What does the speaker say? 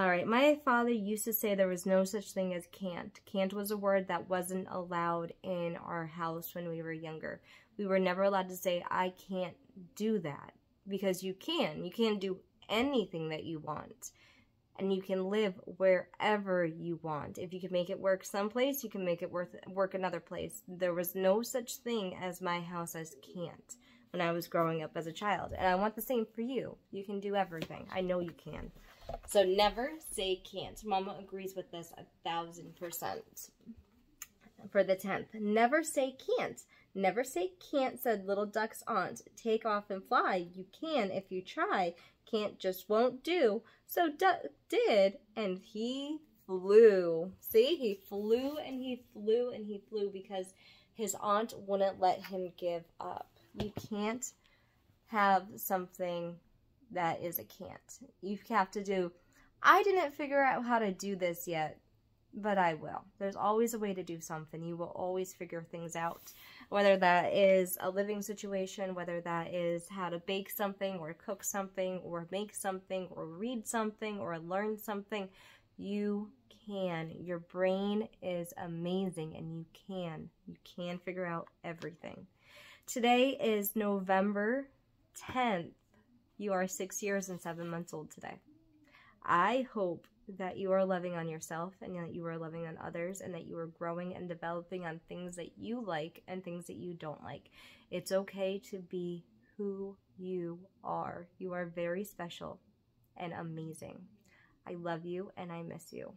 All right, my father used to say there was no such thing as can't. Can't was a word that wasn't allowed in our house when we were younger. We were never allowed to say, I can't do that because you can. You can do anything that you want and you can live wherever you want. If you can make it work someplace, you can make it work, work another place. There was no such thing as my house as can't when I was growing up as a child. And I want the same for you. You can do everything. I know you can. So never say can't. Mama agrees with this a thousand percent. For the 10th, never say can't. Never say can't, said little duck's aunt. Take off and fly. You can if you try. Can't just won't do. So Duck did, and he flew. See, he flew and he flew and he flew because his aunt wouldn't let him give up. You can't have something that is a can't. You have to do, I didn't figure out how to do this yet, but I will. There's always a way to do something. You will always figure things out. Whether that is a living situation, whether that is how to bake something or cook something or make something or read something or learn something, you can. Your brain is amazing and you can. You can figure out everything. Today is November 10th. You are six years and seven months old today. I hope that you are loving on yourself and that you are loving on others and that you are growing and developing on things that you like and things that you don't like. It's okay to be who you are. You are very special and amazing. I love you and I miss you.